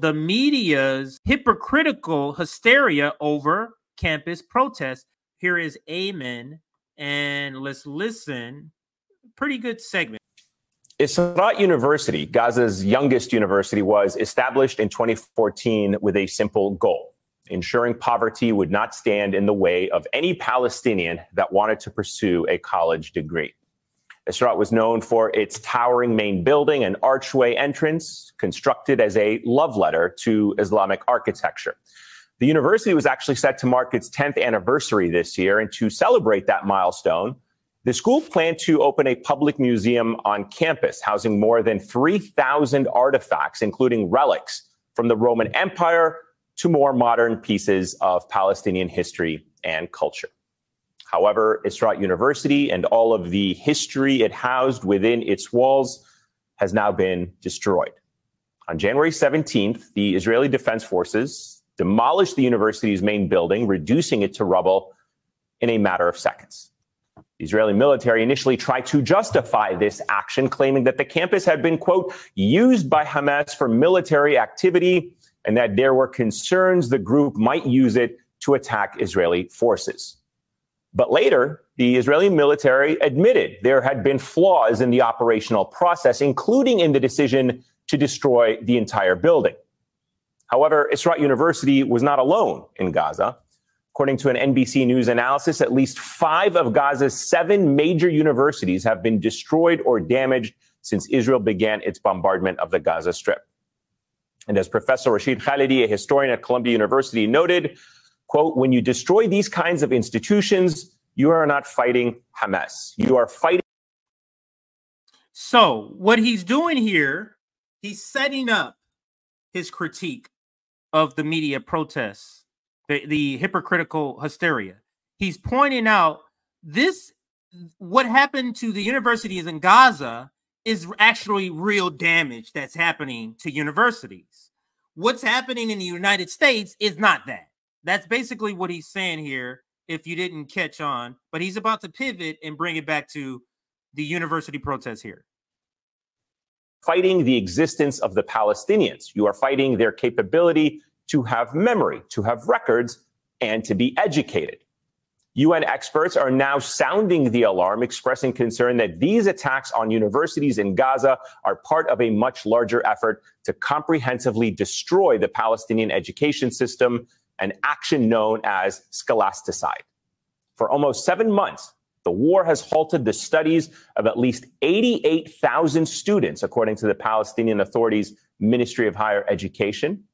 the media's hypocritical hysteria over campus protests. Here is Ayman, and let's listen. Pretty good segment. Israa University, Gaza's youngest university, was established in 2014 with a simple goal ensuring poverty would not stand in the way of any Palestinian that wanted to pursue a college degree. Israa was known for its towering main building and archway entrance, constructed as a love letter to Islamic architecture. The university was actually set to mark its 10th anniversary this year, and to celebrate that milestone, the school planned to open a public museum on campus, housing more than 3,000 artifacts, including relics from the Roman Empire to more modern pieces of Palestinian history and culture. However, Israa University and all of the history it housed within its walls has now been destroyed. On January 17th, the Israeli Defense Forces demolished the university's main building, reducing it to rubble in a matter of seconds. The Israeli military initially tried to justify this action, claiming that the campus had been, quote, used by Hamas for military activity and that there were concerns the group might use it to attack Israeli forces. But later, the Israeli military admitted there had been flaws in the operational process, including in the decision to destroy the entire building. However, Israa University was not alone in Gaza. According to an NBC News analysis, at least five of Gaza's seven major universities have been destroyed or damaged since Israel began its bombardment of the Gaza Strip. And as Professor Rashid Khalidi, a historian at Columbia University, noted, quote, when you destroy these kinds of institutions, you are not fighting Hamas. You are fighting. So, what he's doing here, he's setting up his critique of the media protests, the, the hypocritical hysteria. He's pointing out this what happened to the universities in Gaza is actually real damage that's happening to universities. What's happening in the United States is not that. That's basically what he's saying here, if you didn't catch on. But he's about to pivot and bring it back to the university protests here. Fighting the existence of the Palestinians. You are fighting their capability to have memory, to have records, and to be educated. UN experts are now sounding the alarm, expressing concern that these attacks on universities in Gaza are part of a much larger effort to comprehensively destroy the Palestinian education system, an action known as scholasticide. For almost seven months, the war has halted the studies of at least 88,000 students, according to the Palestinian Authority's Ministry of Higher Education.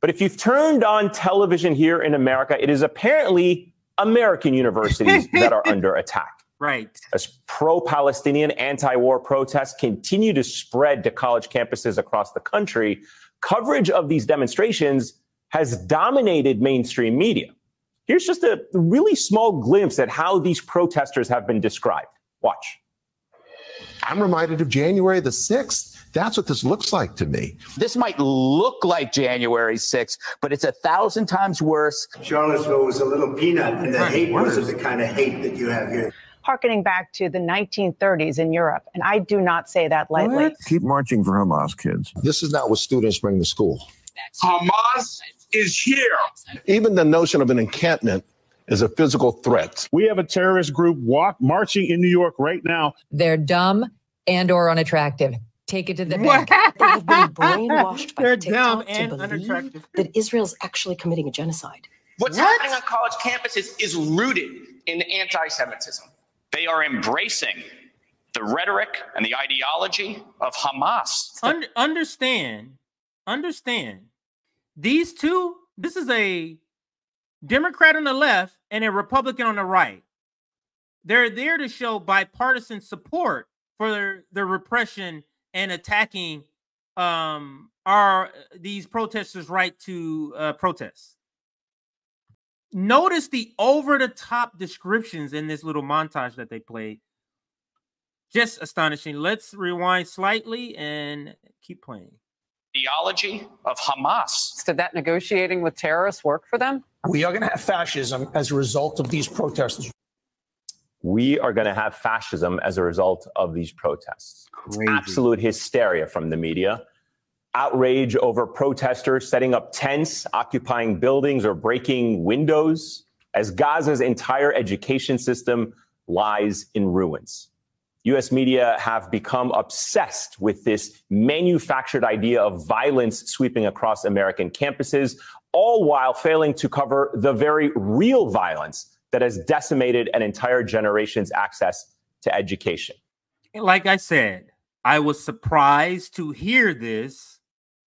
But if you've turned on television here in America, it is apparently American universities that are under attack. Right. As pro Palestinian anti war protests continue to spread to college campuses across the country, coverage of these demonstrations has dominated mainstream media. Here's just a really small glimpse at how these protesters have been described. Watch. I'm reminded of January the 6th that's what this looks like to me. This might look like January 6th, but it's a thousand times worse. Charlottesville was a little peanut, and the hate wasn't the kind of hate that you have here. Harkening back to the 1930s in Europe, and I do not say that lightly. What? Keep marching for Hamas, kids. This is not what students bring to school. Hamas is here. Even the notion of an encampment is a physical threat. We have a terrorist group walk marching in New York right now. They're dumb and or unattractive take it to the bank. They have been brainwashed by They're TikTok dumb to and believe that Israel's actually committing a genocide. What's What? happening on college campuses is rooted in anti Semitism. They are embracing the rhetoric and the ideology of Hamas. Un- understand, understand. These two, this is a Democrat on the left and a Republican on the right. They're there to show bipartisan support for their, the repression and attacking um our these protesters' right to uh, protest. Notice the over the top descriptions in this little montage that they played. Just astonishing. Let's rewind slightly and keep playing. Ideology of Hamas. Did that negotiating with terrorists work for them? We are going to have fascism as a result of these protests. We are going to have fascism as a result of these protests. Crazy. Absolute hysteria from the media. outrage over protesters setting up tents, occupying buildings, or breaking windows, as Gaza's entire education system lies in ruins. US media have become obsessed with this manufactured idea of violence sweeping across American campuses, all while failing to cover the very real violence that has decimated an entire generation's access to education. Like I said, I was surprised to hear this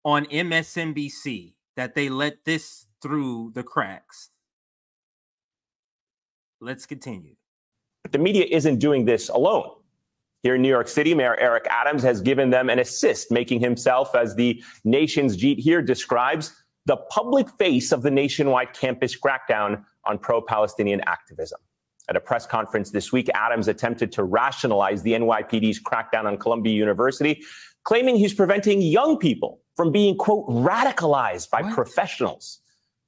on MSNBC that they let this through the cracks. Let's continue. But the media isn't doing this alone. Here in New York City, Mayor Eric Adams has given them an assist, making himself, as the nation's Jeet Heer describes, the public face of the nationwide campus crackdown on pro Palestinian activism. At a press conference this week, Adams attempted to rationalize the NYPD's crackdown on Columbia University, claiming he's preventing young people from being, quote, radicalized by what? professionals.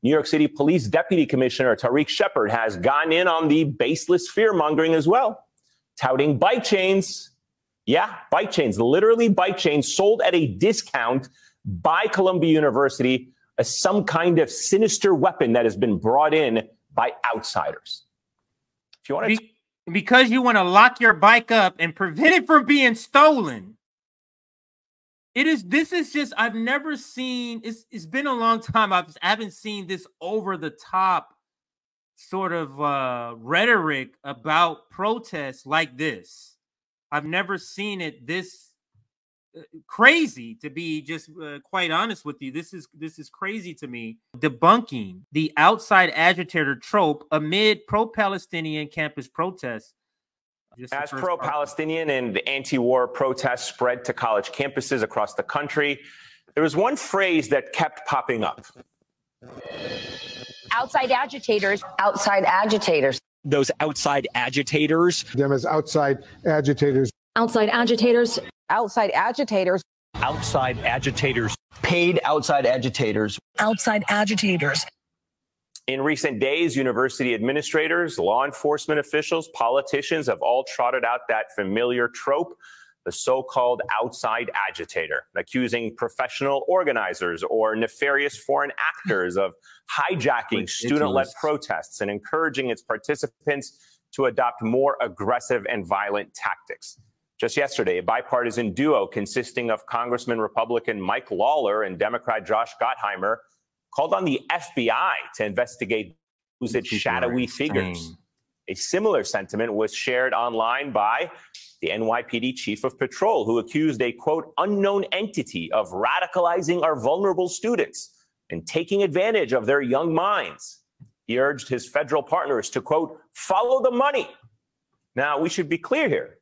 New York City Police Deputy Commissioner Tarik Sheppard has gone in on the baseless fear mongering as well touting bike chains. Yeah, bike chains, literally bike chains sold at a discount by Columbia University as some kind of sinister weapon that has been brought in by outsiders. If you want to, Be- because you want to lock your bike up and prevent it from being stolen. It is. This is just. I've never seen. It's. It's been a long time. I've, I haven't seen this over the top sort of uh, rhetoric about protests like this. I've never seen it this uh, crazy to be just uh, quite honest with you. This is this is crazy to me. Debunking the outside agitator trope amid pro-palestinian campus protests. As pro-palestinian and anti-war protests spread to college campuses across the country there was one phrase that kept popping up outside agitators. Outside agitators. Those outside agitators. Them as outside agitators. Outside agitators. Outside agitators. Outside agitators. Paid outside agitators. Outside agitators. In recent days, university administrators, law enforcement officials, politicians have all trotted out that familiar trope the so called outside agitator, accusing professional organizers or nefarious foreign actors of hijacking student led protests and encouraging its participants to adopt more aggressive and violent tactics. Just yesterday, a bipartisan duo consisting of Congressman Republican Mike Lawler and Democrat Josh Gottheimer called on the FBI to investigate who's its shadowy figures. A similar sentiment was shared online by the NYPD chief of patrol, who accused a quote, unknown entity of radicalizing our vulnerable students and taking advantage of their young minds. He urged his federal partners to quote, follow the money. Now, we should be clear here.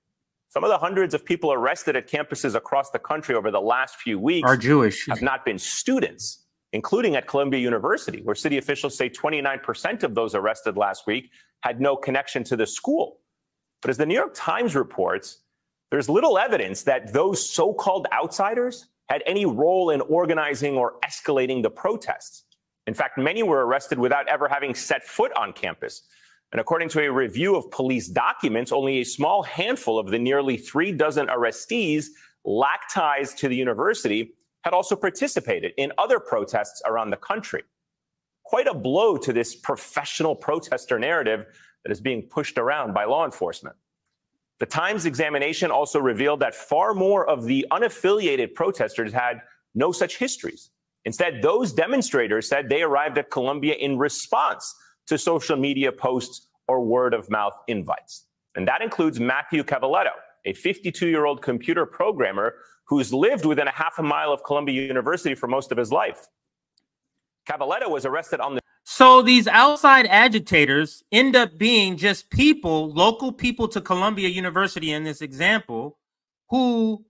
Some of the hundreds of people arrested at campuses across the country over the last few weeks are Jewish, have not been students, including at Columbia University, where city officials say 29% of those arrested last week had no connection to the school. But as the New York Times reports, there's little evidence that those so called outsiders had any role in organizing or escalating the protests. In fact, many were arrested without ever having set foot on campus. And according to a review of police documents, only a small handful of the nearly three dozen arrestees lacked ties to the university had also participated in other protests around the country. Quite a blow to this professional protester narrative that is being pushed around by law enforcement. The Times examination also revealed that far more of the unaffiliated protesters had no such histories. Instead, those demonstrators said they arrived at Columbia in response to social media posts or word of mouth invites. And that includes Matthew Cavaletto, a 52 year old computer programmer who's lived within a half a mile of Columbia University for most of his life. Cavaletto was arrested on the so these outside agitators end up being just people, local people to Columbia University in this example, who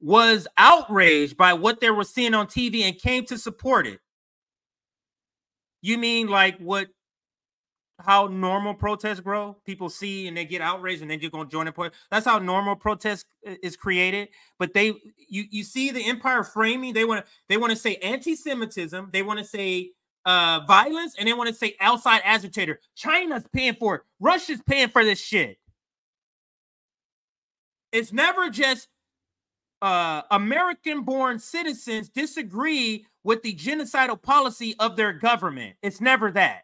was outraged by what they were seeing on TV and came to support it. You mean like what how normal protests grow? People see and they get outraged and then you're gonna join the protest. That's how normal protest uh, is created. But they you you see the empire framing, they want to they want to say anti-Semitism, they want to say uh violence and they want to say outside agitator. China's paying for it. Russia's paying for this shit. It's never just uh, American born citizens disagree with the genocidal policy of their government. It's never that.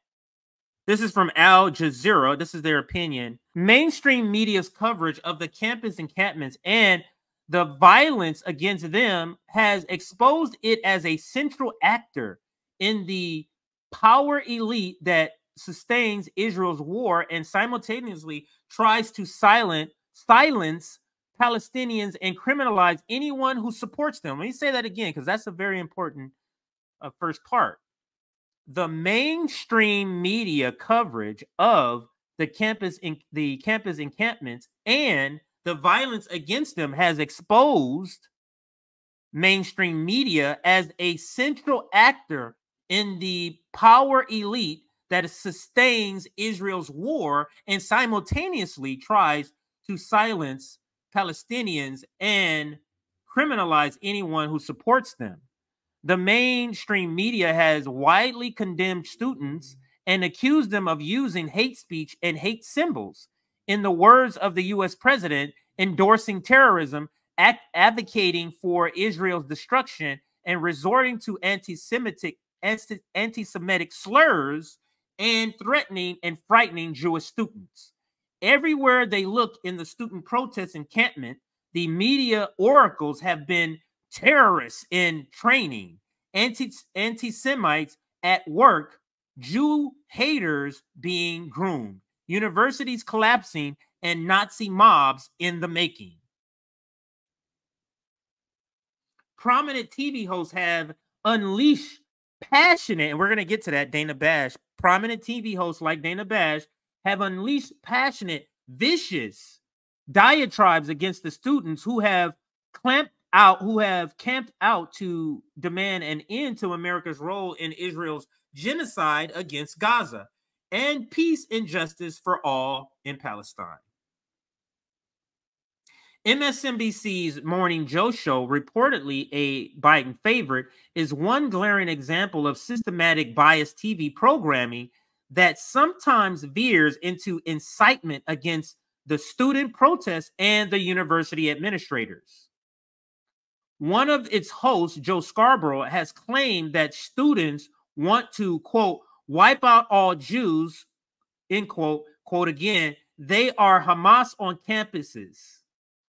This is from Al Jazeera. This is their opinion. Mainstream media's coverage of the campus encampments and the violence against them has exposed it as a central actor in the power elite that sustains Israel's war and simultaneously tries to silent silence Palestinians and criminalize anyone who supports them. Let me say that again because that's a very important uh, first part. The mainstream media coverage of the campus in the campus encampments and the violence against them has exposed mainstream media as a central actor in the power elite that sustains Israel's war and simultaneously tries to silence Palestinians and criminalize anyone who supports them. The mainstream media has widely condemned students and accused them of using hate speech and hate symbols. In the words of the US president, endorsing terrorism, advocating for Israel's destruction, and resorting to anti Semitic anti Semitic slurs and threatening and frightening Jewish students. Everywhere they look in the student protest encampment, the media oracles have been terrorists in training, anti Semites at work, Jew haters being groomed, universities collapsing, and Nazi mobs in the making. Prominent TV hosts have unleashed passionate, and we're going to get to that, Dana Bash. Prominent TV hosts like Dana Bash have unleashed passionate, vicious diatribes against the students who have clamped out, who have camped out to demand an end to America's role in Israel's genocide against Gaza and peace and justice for all in Palestine. MSNBC's Morning Joe show, reportedly a Biden favorite, is one glaring example of systematic bias TV programming that sometimes veers into incitement against the student protests and the university administrators. One of its hosts, Joe Scarborough, has claimed that students want to, quote, wipe out all Jews, end quote, quote again, they are Hamas on campuses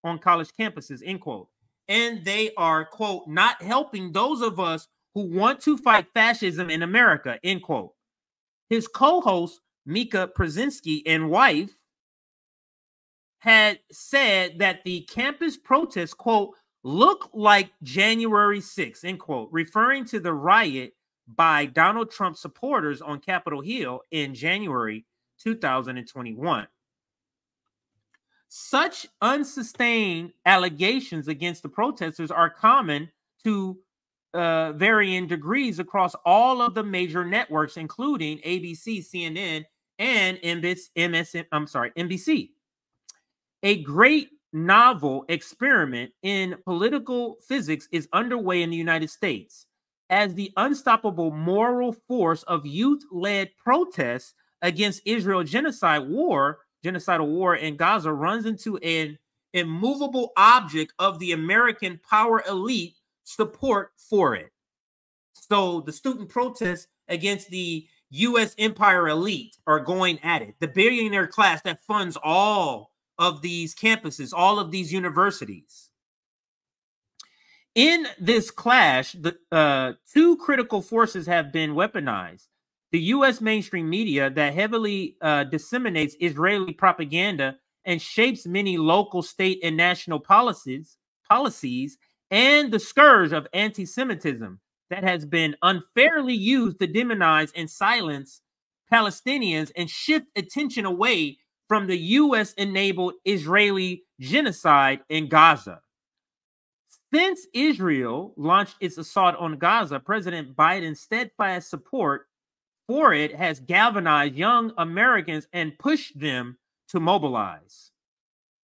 on college campuses, end quote. And they are, quote, not helping those of us who want to fight fascism in America, end quote. His co-host, Mika Brzezinski and wife, had said that the campus protests, quote, look like January 6th, end quote, referring to the riot by Donald Trump supporters on Capitol Hill in January 2021. Such unsustained allegations against the protesters are common to uh, varying degrees across all of the major networks, including ABC, CNN, and MSN, I'm sorry, NBC. A great novel experiment in political physics is underway in the United States as the unstoppable moral force of youth led protests against Israel genocide war genocidal war in Gaza runs into an immovable object of the American power elite support for it. So the student protests against the U.S. empire elite are going at it. The billionaire class that funds all of these campuses, all of these universities. In this clash, the uh, two critical forces have been weaponized the U.S. mainstream media that heavily uh, disseminates Israeli propaganda and shapes many local, state, and national policies, policies, and the scourge of anti-Semitism that has been unfairly used to demonize and silence Palestinians and shift attention away from the U.S.-enabled Israeli genocide in Gaza. Since Israel launched its assault on Gaza, President Biden's steadfast support for it has galvanized young Americans and pushed them to mobilize.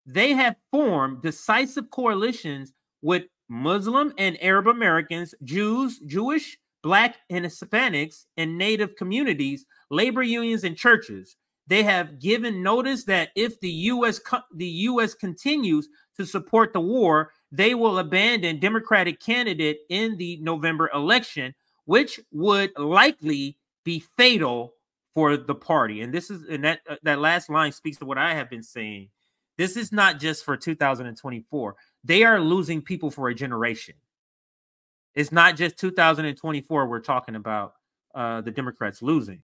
They have formed decisive coalitions with Muslim and Arab Americans, Jews, Jewish, Black, and Hispanics, and Native communities, labor unions, and churches. They have given notice that if the U.S. the U.S. continues to support the war, they will abandon Democratic candidate in the November election, which would likely be fatal for the party. And this is and that uh, that last line speaks to what I have been saying. This is not just for 2024. They are losing people for a generation. It's not just 2024 we're talking about uh, the Democrats losing.